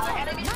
Our enemy's